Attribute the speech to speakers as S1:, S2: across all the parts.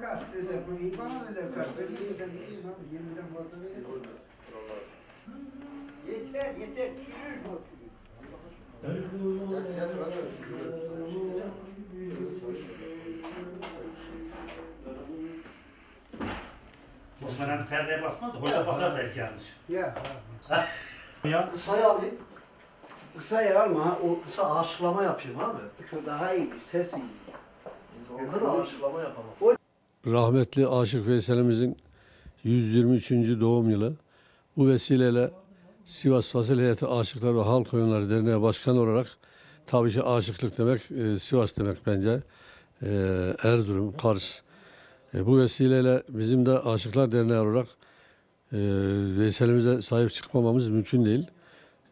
S1: Kaç özel bu iyi bana özel kaç. Ben iyi sen 20'den fazla verir. Yeter yeter. Çürür bu.
S2: Osman abi perdeye basmaz da hoca basar belki yanlış.
S1: Ya
S2: Ya
S3: Kısayı alayım.
S1: kısa yer alma ha. O
S3: Kısa aşıklama yapayım abi.
S1: şu daha iyi. Ses iyi.
S3: Onda da aşıklama yapamam.
S4: Rahmetli Aşık Veysel'imizin 123. doğum yılı. Bu vesileyle Sivas Fasil Heyeti Aşıklar ve Halk Oyunları Derneği Başkanı olarak tabii ki aşıklık demek e, Sivas demek bence. E, Erzurum, Kars. E, bu vesileyle bizim de Aşıklar Derneği olarak e, Veysel'imize sahip çıkmamamız mümkün değil.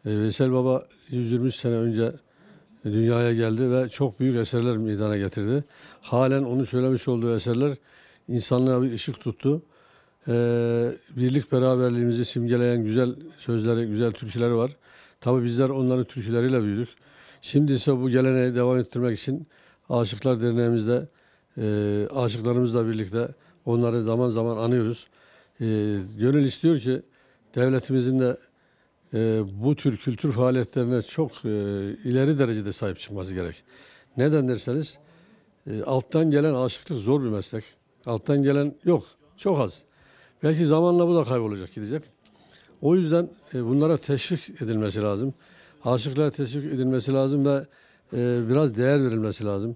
S4: E, Veysel Baba 123 sene önce dünyaya geldi ve çok büyük eserler meydana getirdi. Halen onun söylemiş olduğu eserler insanlığa bir ışık tuttu. Ee, birlik beraberliğimizi simgeleyen güzel sözleri, güzel türküleri var. Tabii bizler onların türküleriyle büyüdük. Şimdi ise bu geleneği devam ettirmek için Aşıklar Derneğimizde e, aşıklarımızla birlikte onları zaman zaman anıyoruz. E, gönül istiyor ki devletimizin de e, bu tür kültür faaliyetlerine çok e, ileri derecede sahip çıkması gerek. Neden derseniz e, alttan gelen aşıklık zor bir meslek. Alttan gelen yok. Çok az. Belki zamanla bu da kaybolacak, gidecek. O yüzden e, bunlara teşvik edilmesi lazım. Aşıklara teşvik edilmesi lazım ve e, biraz değer verilmesi lazım.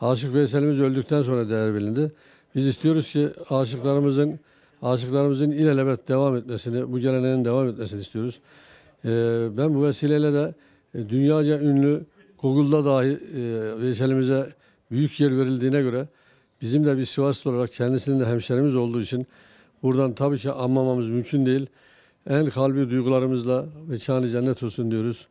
S4: Aşık Veysel'imiz öldükten sonra değer verildi. Biz istiyoruz ki aşıklarımızın aşıklarımızın ilelebet devam etmesini, bu geleneğin devam etmesini istiyoruz. E, ben bu vesileyle de e, dünyaca ünlü Google'da dahi e, Veysel'imize büyük yer verildiğine göre bizim de bir Sivaslı olarak kendisinin de hemşerimiz olduğu için buradan tabii ki anmamamız mümkün değil. En kalbi duygularımızla mekanı cennet olsun diyoruz.